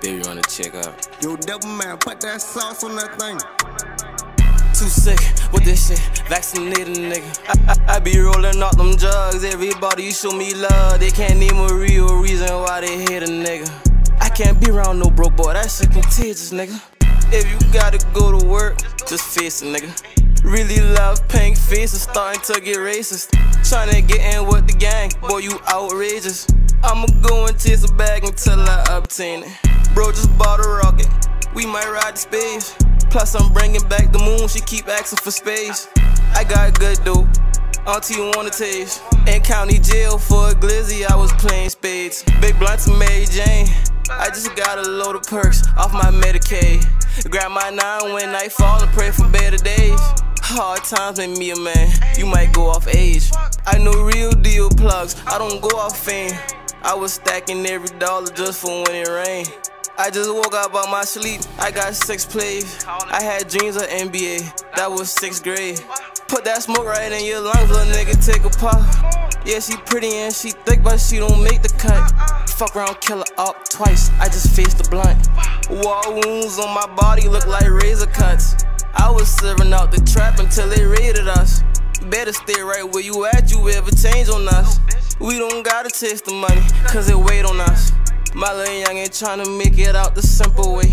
Baby wanna check out. Yo, double man, put that sauce on that thing. Too sick with this shit, vaccinated nigga. I, I, I be rolling out them drugs, everybody show me love. They can't name a real reason why they hate a nigga. I can't be around no broke boy, that shit contagious, nigga. If you gotta go to work, just face it, nigga. Really love pink faces, starting to get racist. Tryna get in with the gang, boy, you outrageous. I'ma go and chase bag until I obtain it. Bro just bought a rocket, we might ride the space. Plus, I'm bringing back the moon, she keep asking for space. I got good dope, auntie wanna taste. In county jail for a glizzy, I was playing spades. Big blunts and Mary Jane. I just got a load of perks off my Medicaid. Grab my nine when night fall and pray for better days. Hard times make me a man, you might go off age. I know real deal plugs, I don't go off fame. I was stacking every dollar just for when it rained. I just woke up out my sleep, I got six plays. I had dreams of NBA, that was sixth grade. Put that smoke right in your lungs, little nigga, take a puff. Yeah, she pretty and she thick, but she don't make the cut. Fuck around, kill her up twice, I just faced the blunt. Wall wounds on my body look like razor cuts. I was serving out the trap until they raided us. Better stay right where you at, you ever change on us. We don't gotta taste the money, cause it weighed on us. My little young ain't tryna make it out the simple way.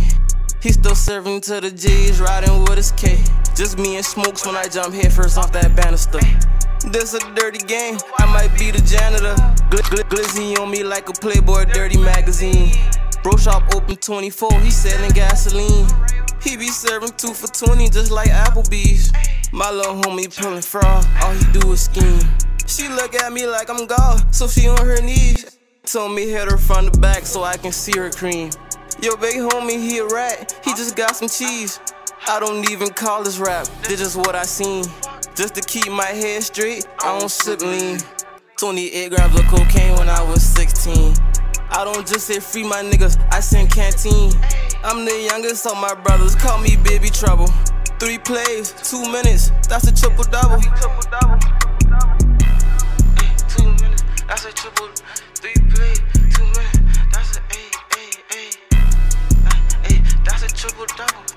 He still serving to the G's, riding with his K. Just me and smokes when I jump head first off that banister. This a dirty game, I might be the janitor. Gl gl glizzy on me like a Playboy dirty magazine. Bro shop open 24, he selling gasoline. He be serving two for 20 just like Applebee's. My little homie pulling fraud, all he do is scheme. She look at me like I'm God, so she on her knees. Told me hit her from the back so I can see her cream. Yo, big homie, he a rat, he just got some cheese. I don't even call this rap, this just what I seen. Just to keep my head straight, I don't sip lean. 28 grams of cocaine when I was 16. I don't just say free my niggas, I send canteen. I'm the youngest of my brothers, call me baby trouble. Three plays, two minutes, that's a triple double. Two minutes, that's a triple. Three plays, two minutes, that's a eight, eight. That's a triple double.